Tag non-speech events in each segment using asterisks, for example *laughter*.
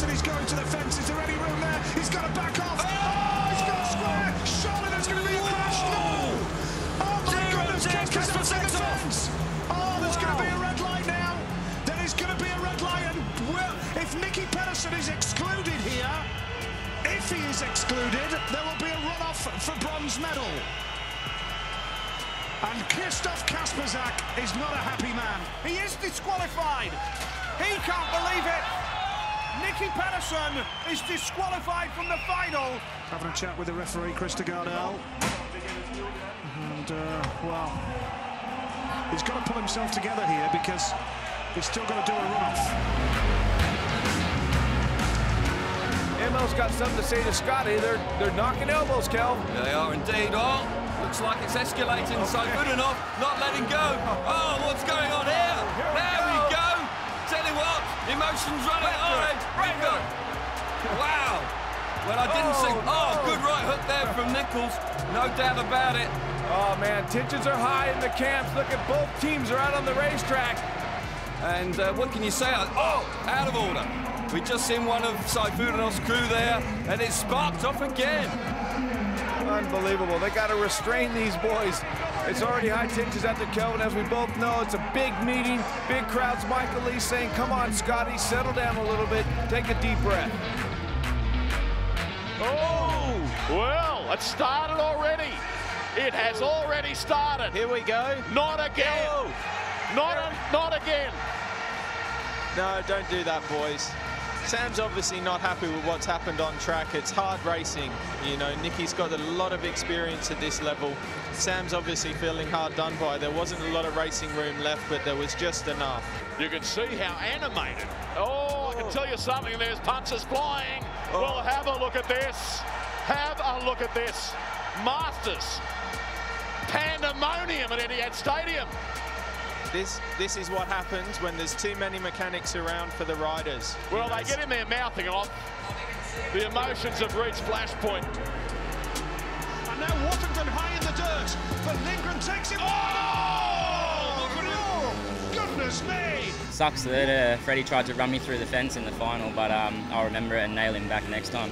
Pedersen is going to the fence. Is there any room there? He's got to back off. Oh, oh he's got a square. Surely there's going to be a crash. No. Oh my Zero, goodness, Casper Pedersen sets off. fence. Oh, there's going to be a red light now. There is going to be a red light, and well, if Nicki Pedersen is excluded here, if he is excluded, there will be a run-off for bronze medal. And Krzysztof Kasprzak is not a happy man. He is disqualified. He can't believe it. Nicki Pedersen is disqualified from the final. Having a chat with the referee, Krister Gardell. And, uh, well, he's got to pull himself together here because he's still got to do a run-off. Emil's got something to say to Scotty. They're they're knocking elbows, Kel. They are indeed. Oh, looks like it's escalating. So good enough, not letting go. *laughs* Oh, what's going on here? There we go. Tell you what, emotions running Wow. Well, I didn't see. Oh, good right hook there from Nicholls. No doubt about it. Oh man, tensions are high in the camps. Look at both teams are out on the racetrack. And uh, what can you say? Oh, out of order. We just seen one of Sayfutdinov's crew there, and it sparked off again. Unbelievable. They got to restrain these boys. It's already high tensions at the Kelvin, as we both know. It's a big meeting, big crowds. Michael Lee saying, come on, Scotty, settle down a little bit. Take a deep breath. Oh, well, it started already. It has already started. Here we go. Not again. Go. Not, not again. No, don't do that, boys. Sam's obviously not happy with what's happened on track. It's hard racing. You know, Nicki's got a lot of experience at this level. Sam's obviously feeling hard done by. There wasn't a lot of racing room left, but there was just enough. You can see how animated. Oh, I can tell you something. There's punches flying. Well, oh. have a look at this. Have a look at this. Masters. Pandemonium at Etihad Stadium. This this is what happens when there's too many mechanics around for the riders. Well, they get in there mouthing off. The emotions have reached flashpoint. And now Waterton high in the dirt, but Lindgren takes it. Oh! Goodness me! Sucks that uh, Freddie tried to run me through the fence in the final, but um, I'll remember it and nail him back next time.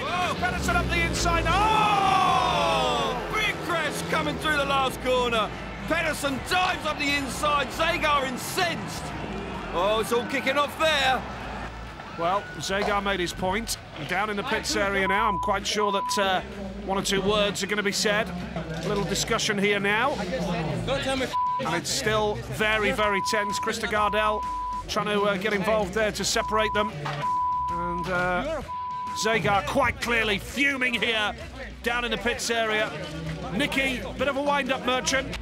Oh, Pedersen up the inside. Oh! Big crash coming through the last corner. Pedersen dives up the inside. Zagar incensed. Oh, it's all kicking off there. Well, Zagar made his point. Down in the pits area now. I'm quite sure that uh, one or two words are going to be said. A little discussion here now. And it's still very, very tense. Krister Gardell trying to uh, get involved there to separate them. And uh, Zagar quite clearly fuming here down in the pits area. Nicki, bit of a wind-up merchant.